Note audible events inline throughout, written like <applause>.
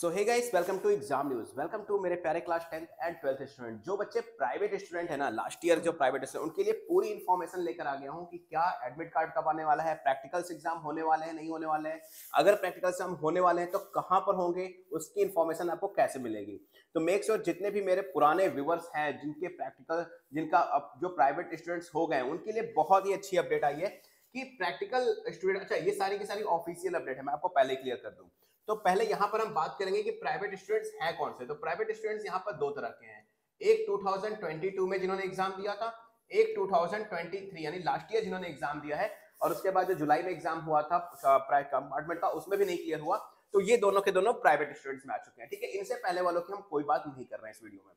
So hey guys welcome to exam news welcome to मेरे प्यारे class tenth and twelfth student जो बच्चे private student है ना लास्ट ईयर जो प्राइवेट स्टूडेंट उनके लिए पूरी इन्फॉर्मेशन लेकर आ गया हूँ कि क्या एडमिट कार्ड कब आने वाला है प्रैक्टिकल्स एग्ज़ाम होने वाले हैं, नहीं होने वाले हैं। अगर प्रैक्टिकल एग्ज़ाम होने वाले हैं तो कहाँ पर होंगे, उसकी इन्फॉर्मेशन आपको कैसे मिलेगी? तो मेक श्योर जितने भी मेरे पुराने व्यूवर्स हैं, जिनके प्रैक्टिकल जिनका जो प्राइवेट स्टूडेंट्स हो गए उनके लिए बहुत ही अच्छी अपडेट आई है। कि प्रैक्टिकल स्टूडेंट अच्छा ये सारी की सारी ऑफिशियल अपडेट है, मैं आपको पहले क्लियर कर दूँ। तो पहले यहाँ पर हम बात करेंगे कि प्राइवेट स्टूडेंट्स हैं कौन से। तो प्राइवेट स्टूडेंट्स यहाँ पर दो तरह के हैं। एक 2022 में जिन्होंने एग्ज़ाम दिया था, एक 2023 यानी लास्ट ईयर जिन्होंने एग्ज़ाम दिया है, और उसके बाद जो जुलाई में एग्ज़ाम हुआ था कंपार्टमेंट का, उसमें भी नहीं क्लियर हुआ। तो ये दोनों के दोनों प्राइवेट स्टूडेंट्स में आ चुके हैं, ठीक है? इनसे पहले वालों की हम कोई बात नहीं कर रहे हैं इस वीडियो में।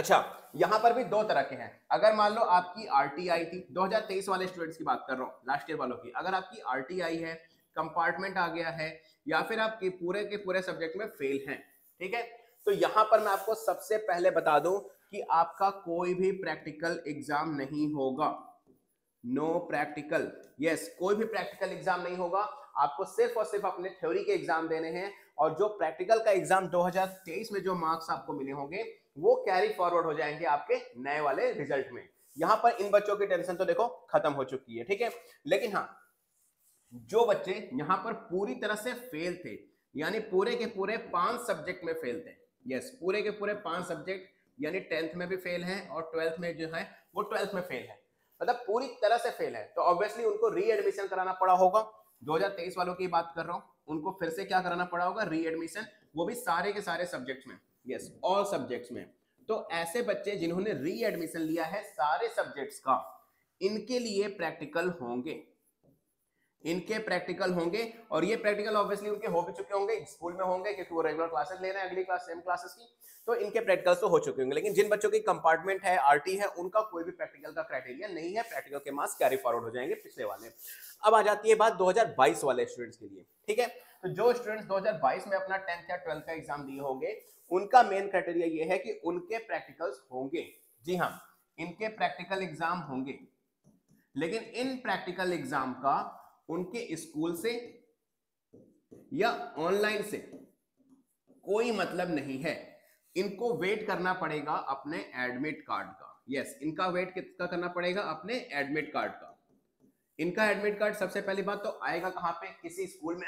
अच्छा यहाँ पर भी दो तरह के हैं। अगर मान लो आपकी आरटीआई थी 2023 वाले स्टूडेंट्स की बात कर रहा हूँ लास्ट ईयर वालों की। अगर आपकी आरटीआई है कंपार्टमेंट आ गया है, या फिर आप पूरे के पूरे सब्जेक्ट में फेल हैं, ठीक है? तो यहाँ पर मैं आपको सबसे पहले बता दूँ कि आपका कोई भी प्रैक्टिकल एग्ज़ाम नहीं होगा। नो प्रैक्टिकल यस कोई भी प्रैक्टिकल एग्ज़ाम नहीं होगा। आपको सिर्फ़ और सिर्फ़ अपने थ्योरी के एग्ज़ाम देने हैं और जो प्रैक्टिकल का एग्ज़ाम 2023 में जो मार्क्स आपको मिले होंगे, वो कैरी फॉरवर्ड हो जाएँगे आपके नए वाले रिज़ल्ट में। यहाँ पर इन बच्चों की टेंशन तो देखो खत्म हो चुकी है, ठीक है? लेकिन हाँ जो बच्चे यहाँ पर पूरी तरह से फेल थे, यानी पूरे के पूरे पाँच सब्जेक्ट में फेल थे। यस पूरे के पूरे पाँच सब्जेक्ट यानी टेंथ में भी फेल है और ट्वेल्थ में जो है, वो ट्वेल्थ में फेल है। मतलब पूरी तरह से फेल है तो ऑब्वियसली उनको री एडमिशन कराना पड़ा होगा। 2023 वालों की बात कर रहा हूँ, उनको फिर से क्या कराना पड़ा होगा? री एडमिशन वो भी सारे के सारे सब्जेक्ट्स में। यस ऑल सब्जेक्ट्स में। तो ऐसे बच्चे जिन्होंने री एडमिशन लिया है, सारे सब्जेक्ट्स का, इनके लिए प्रैक्टिकल होंगे। इनके प्रैक्टिकल होंगे और ये प्रैक्टिकल ऑब्वियसली उनके हो भी चुके होंगे, स्कूल में होंगे, क्योंकि वो रेगुलर क्लासेस ले रहे हैं, अगली क्लास सेम क्लासेस की तो इनके प्रैक्टिकल तो हो चुके होंगे। लेकिन जिन बच्चों की कंपार्टमेंट है आरटी है, उनका कोई भी प्रैक्टिकल का क्राइटेरिया नहीं है प्रैक्टिकल के मार्क्स कैरी फॉरवर्ड हो जाएँगे पिछले वाले। अब आ जाती है बात 2022 वाले स्टूडेंट्स के लिए, ठीक है? तो जो स्टूडेंट्स 2022 में अपना टेंथ या ट्वेल्थ का एग्ज़ाम दिए होंगे, उनका मेन क्राइटेरिया ये है कि उनके प्रैक्टिकल्स होंगे। जी हाँ इनके प्रैक्टिकल एग्ज़ाम होंगे। लेकिन इन प्रैक्टिकल एग्ज़ाम का उनके स्कूल से या ऑनलाइन से कोई मतलब नहीं है। इनको वेट करना पड़ेगा अपने एडमिट कार्ड का। यस yes, इनका वेट कितना करना पड़ेगा? अपने एडमिट कार्ड का। इनका एडमिट कार्ड सबसे पहली बात तो आएगा कहाँ पे? किसी स्कूल में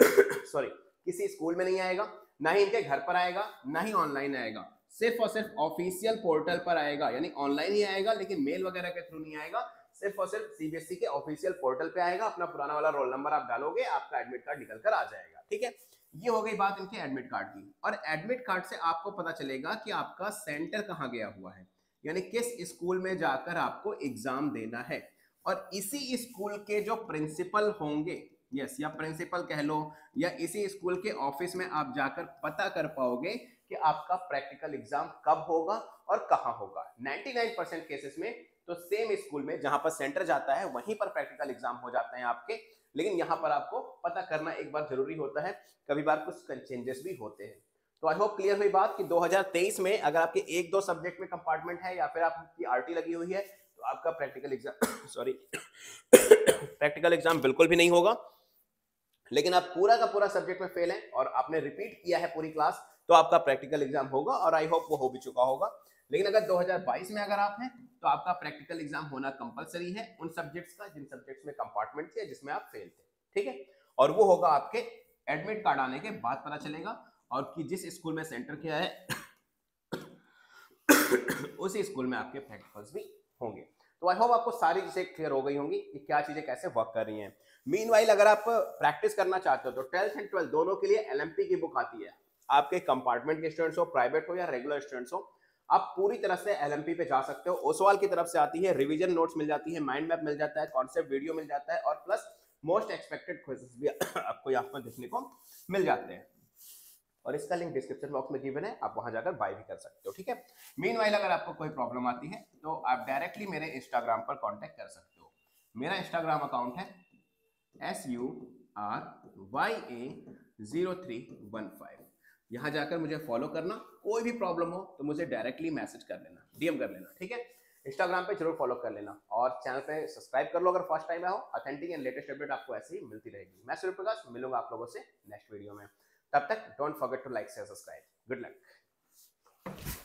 <coughs> सॉरी किसी स्कूल में नहीं आएगा ना ही इनके घर पर आएगा ना ही ऑनलाइन आएगा। सिर्फ़ और सिर्फ़ ऑफिशियल पोर्टल पर आएगा यानी ऑनलाइन ही आएगा लेकिन मेल वगैरह के थ्रू नहीं आएगा। सिर्फ़ और सिर्फ़ सीबीएसई e के ऑफिशियल पोर्टल पे आएगा, अपना पुराना वाला रोल नंबर आप डालोगे, आपका एडमिट कार्ड निकल कर आ जाएगा, ठीक है? ये हो गई बात इनके एडमिट कार्ड की। और एडमिट कार्ड से आपको पता चलेगा कि आपका सेंटर कहाँ गया हुआ है, यानी किस स्कूल में जाकर आपको एग्ज़ाम देना है। और इसी स्कूल के जो प्रिंसिपल होंगे यस या प्रिंसिपल कह लो, या इसी स्कूल के ऑफ़िस में आप जाकर पता कर पाओगे कि आपका प्रैक्टिकल एग्ज़ाम कब होगा और कहाँ होगा। 99 परसेंट केसेस में तो सेम स्कूल में जहाँ पर सेंटर जाता है, वहीं पर प्रैक्टिकल एग्ज़ाम हो जाते हैं आपके। लेकिन यहाँ पर आपको पता करना एक बार ज़रूरी होता है, कभी बार कुछ चेंजेस भी होते हैं। तो आई होप क्लियर हुई बात कि 2023 में अगर आपके एक दो सब्जेक्ट में कंपार्टमेंट है या फिर आपकी आरटी लगी हुई है तो आपका practical exam sorry practical exam बिल्कुल भी नहीं होगा। लेकिन आप पूरा का पूरा सब्जेक्ट में फेल हैं और आपने रिपीट किया है पूरी क्लास तो आपका प्रैक्टिकल एग्ज़ाम होगा और आई होप वो हो भी चुका होगा। लेकिन अगर 2022 में अगर आप हैं तो आपका प्रैक्टिकल एग्ज़ाम होना कंपलसरी है उन सब्जेक्ट्स का जिन सब्जेक्ट्स में कंपार्टमेंट थे जिसमें आप फेल थे, ठीक है? और वो होगा आपके एडमिट कार्ड आने के बाद पता चलेगा और कि जिस स्कूल में सेंटर किया है, उसी स्कूल में आपके प्रैक्टिकल्स भी होंगे। तो आई होप आपको सारी चीज़ें क्लियर हो गई होंगी कि क्या चीज़ें कैसे वर्क कर रही हैं। मीन अगर आप प्रैक्टिस करना चाहते हो तो ट्वेल्थ एंड ट्वेल्थ दोनों के लिए एल की बुक आती है। आपके कंपार्टमेंट के स्टूडेंट्स हो प्राइवेट हो या रेगुलर स्टूडेंट्स हो, आप पूरी तरह से एलएमपी पे जा सकते हो। ओसवाल की तरफ़ से आती है रिविजन नोट्स मिल जाती है माइंड मैप मिल जाता है कॉन्सेप्ट वीडियो मिल जाता है और प्लस मोस्ट एक्सपेक्टेड क्वेश्चन भी <coughs> आपको यहाँ पर देखने को मिल जाते हैं। और इसका लिंक डिस्क्रिप्शन बॉक्स में गिवन है, आप वहाँ जाकर बाय भी कर सकते हो, ठीक है? मीन अगर आपको कोई प्रॉब्लम आती है तो आप डायरेक्टली मेरे इंस्टाग्राम पर कॉन्टेक्ट कर सकते हो। मेरा इंस्टाग्राम अकाउंट है S U R Y A zero three one five यहाँ जाकर मुझे फॉलो करना, कोई भी प्रॉब्लम हो तो मुझे डायरेक्टली मैसेज कर लेना डीएम कर लेना, ठीक है? इंस्टाग्राम पे ज़रूर फॉलो कर लेना और चैनल पे सब्सक्राइब कर लो अगर फ़र्स्ट टाइम आओ ऑथेंटिक एंड लेटेस्ट अपडेट आपको ऐसे ही मिलती रहेगी। मैं सूर्य प्रकाश मिलूँगा आप लोगों से नेक्स्ट वीडियो में। तब तक don't forget to like share subscribe good luck